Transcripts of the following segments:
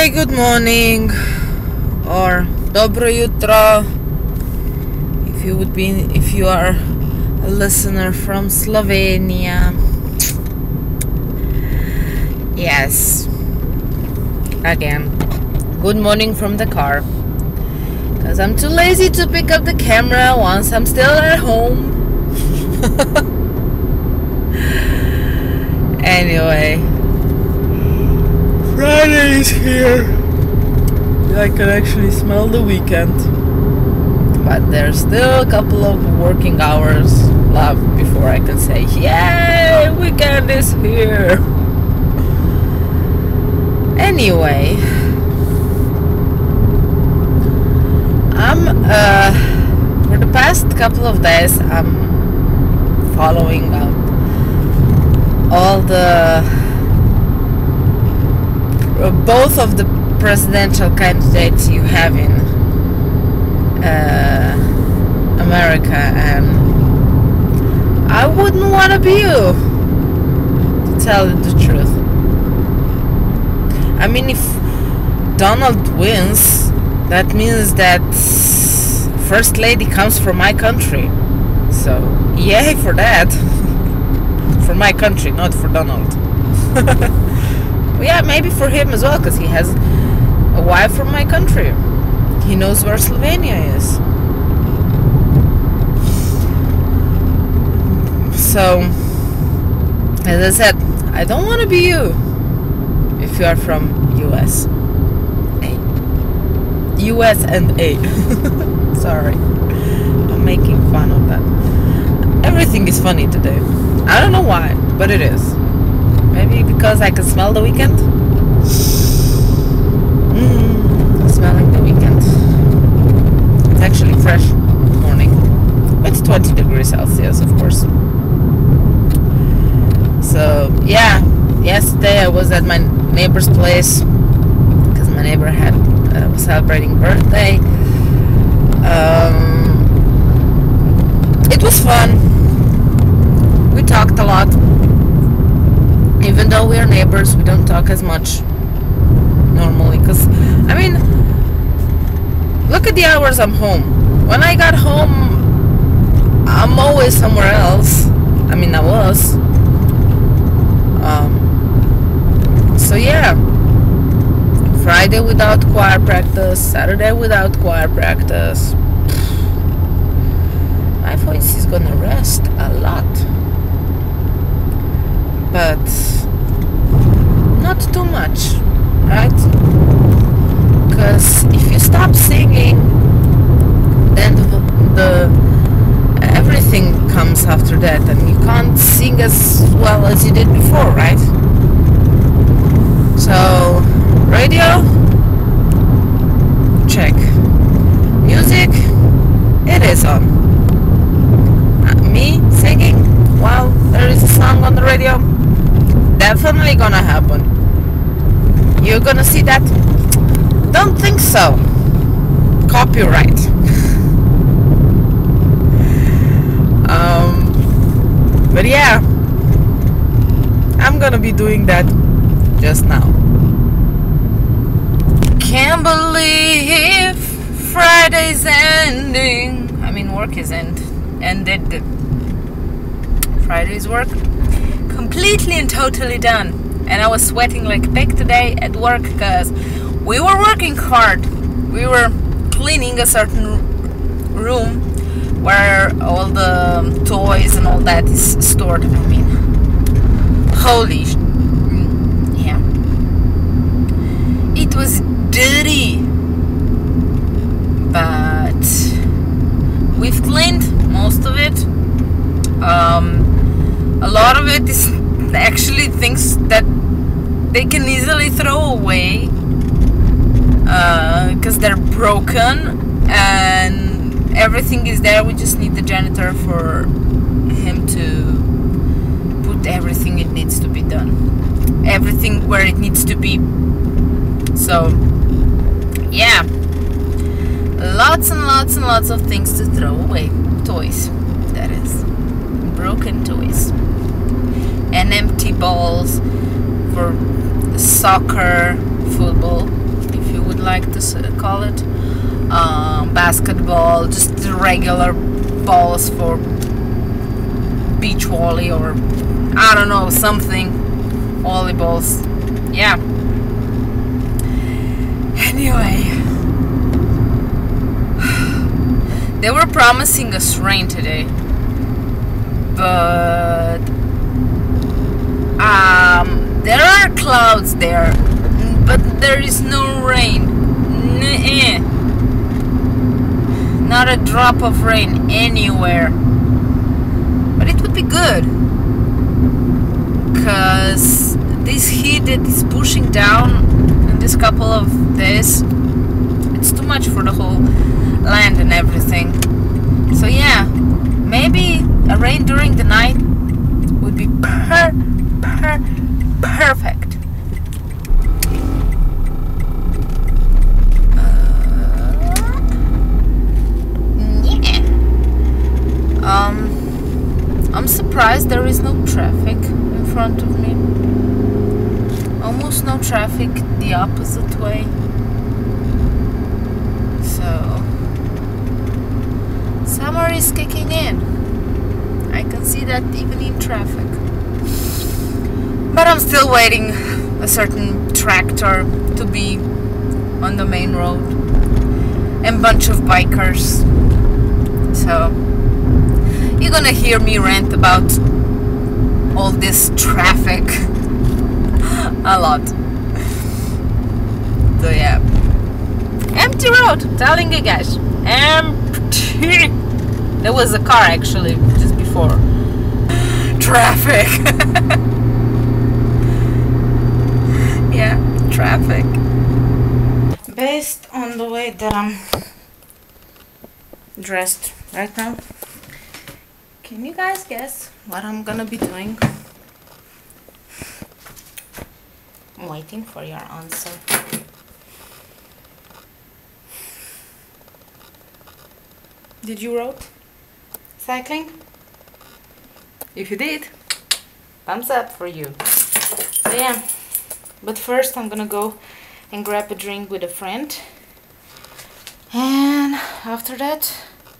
Good morning or dobro jutro if you would be if you are a listener from Slovenia. Yes. Again. Good morning from the car. Cuz I'm too lazy to pick up the camera once I'm still at home. anyway, Friday is here. I can actually smell the weekend. But there's still a couple of working hours left before I can say, Yay, weekend is here. Anyway, I'm, uh, for the past couple of days, I'm following up all the both of the presidential candidates you have in uh, America, and I wouldn't want to be you, to tell you the truth. I mean, if Donald wins, that means that First Lady comes from my country. So, yay for that. for my country, not for Donald. Yeah, maybe for him as well, because he has a wife from my country. He knows where Slovenia is. So, as I said, I don't want to be you if you are from US. A. US and A. Sorry. I'm making fun of that. Everything is funny today. I don't know why, but it is. Maybe because I can smell the weekend? Mm, smelling the weekend. It's actually fresh morning. It's 20 degrees Celsius, of course. So, yeah, yesterday I was at my neighbor's place because my neighbor had uh, was celebrating birthday. Um, it was fun. We talked a lot even though we are neighbors, we don't talk as much normally. Because, I mean, look at the hours I'm home. When I got home, I'm always somewhere else. I mean, I was. Um, so, yeah. Friday without choir practice, Saturday without choir practice. My voice is gonna rest a lot but not too much, right? Because if you stop singing, then the, the everything comes after that, and you can't sing as well as you did before, right? So, radio, check. Music, it is on. Uh, me singing while there is a song on the radio definitely gonna happen. You're gonna see that? Don't think so. Copyright. um, but yeah, I'm gonna be doing that just now. Can't believe Friday's ending. I mean, work is end ended. Friday's work completely and totally done. And I was sweating like pig today at work because we were working hard. We were cleaning a certain room where all the toys and all that is stored. I mean, holy, yeah. It was dirty, but we've cleaned most of it. Um, a lot of it is actually things that they can easily throw away because uh, they're broken and everything is there. We just need the janitor for him to put everything it needs to be done. Everything where it needs to be. So yeah. Lots and lots and lots of things to throw away. Toys that is. Broken toys and empty balls for soccer, football, if you would like to call it. Um, basketball, just regular balls for beach volley or I don't know something. Volleyballs. Yeah. Anyway, they were promising us rain today, but um, there are clouds there, but there is no rain. Nuh-uh. Not a drop of rain anywhere. But it would be good. Because this heat that is pushing down in this couple of days, it's too much for the whole land and everything. So yeah, maybe a rain during the night would be per, per, perfect. Yeah. Um, I'm surprised there is no traffic in front of me. Almost no traffic the opposite way. So, summer is kicking in. I can see that even in traffic. But I'm still waiting a certain tractor to be on the main road and bunch of bikers. So you're gonna hear me rant about all this traffic a lot. So yeah. Empty road, telling you guys. Empty. There was a car actually just before. Traffic. yeah, traffic. Based on the way that I'm dressed right now, can you guys guess what I'm gonna be doing? I'm waiting for your answer. Did you wrote cycling? If you did, thumbs up for you. So yeah, but first I'm gonna go and grab a drink with a friend. And after that,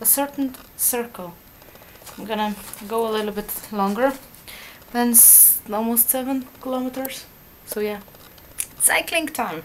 a certain circle. I'm gonna go a little bit longer than almost seven kilometers. So yeah, cycling time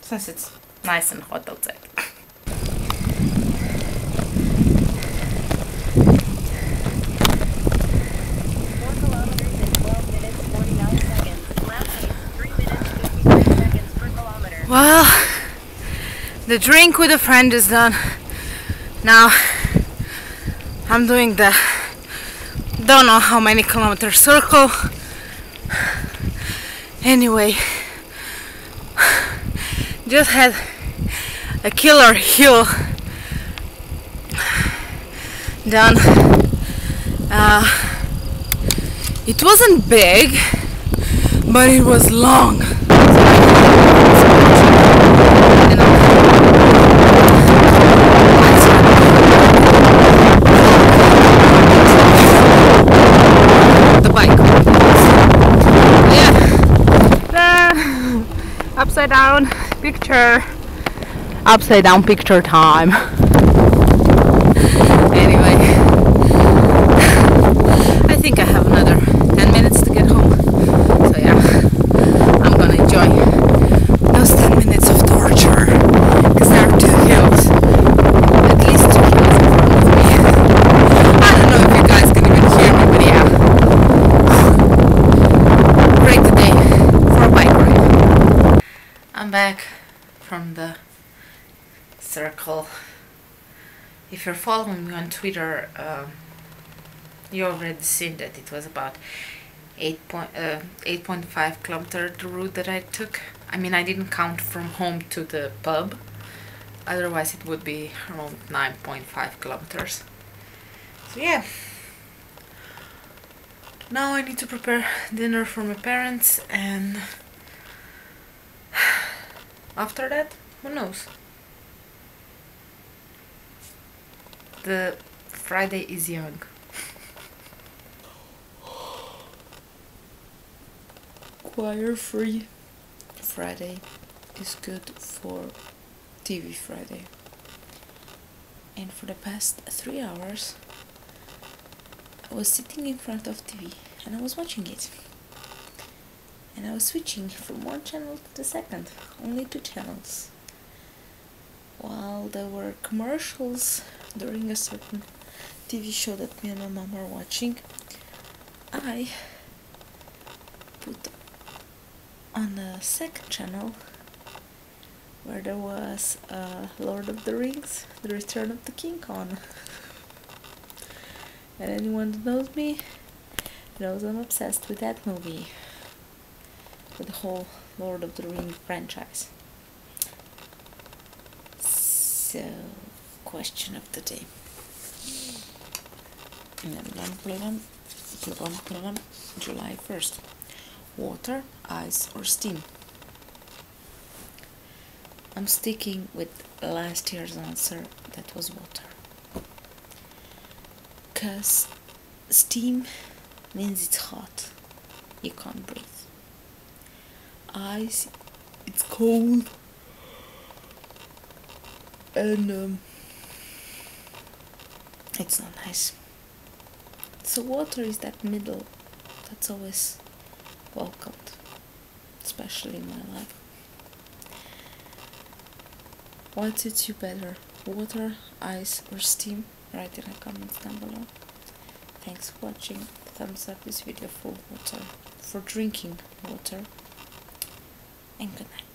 since it's nice and hot outside. Well, the drink with a friend is done. Now I'm doing the don't know how many kilometer circle. Anyway, just had a killer hill done. Uh, it wasn't big, but it was long. You know. The bike. Yeah. The upside down picture. Upside down picture time. Anyway. I think I have another 10 minutes to get home. So yeah. I'm gonna enjoy those 10 minutes of torture. Because there are two hills. At least two hills in front of me. I don't know if you guys can even hear me, but yeah. Great day for a bike ride. I'm back from the circle. If you're following me on Twitter, um, you already seen that it was about 8 point, uh, 8.5 kilometer the route that I took. I mean, I didn't count from home to the pub. Otherwise, it would be around 9.5 kilometers. So yeah. Now I need to prepare dinner for my parents and after that, who knows? The Friday is young. Choir free. Friday is good for TV Friday. And for the past three hours, I was sitting in front of TV and I was watching it. And I was switching from one channel to the second, only two channels. While there were commercials during a certain TV show that me and my mom were watching, I put on the second channel where there was uh, Lord of the Rings, The Return of the King on. and anyone that knows me knows I'm obsessed with that movie, with the whole Lord of the Ring franchise. So, question of the day. July 1st. Water, ice, or steam? I'm sticking with last year's answer, that was water. Because steam means it's hot, you can't breathe. Ice, it's cold, and um, it's not nice. So, water is that middle that's always welcomed, especially in my life. What suits you better, water, ice, or steam? Write in the comments down below. Thanks for watching. Thumbs up this video for water, for drinking water, and good night.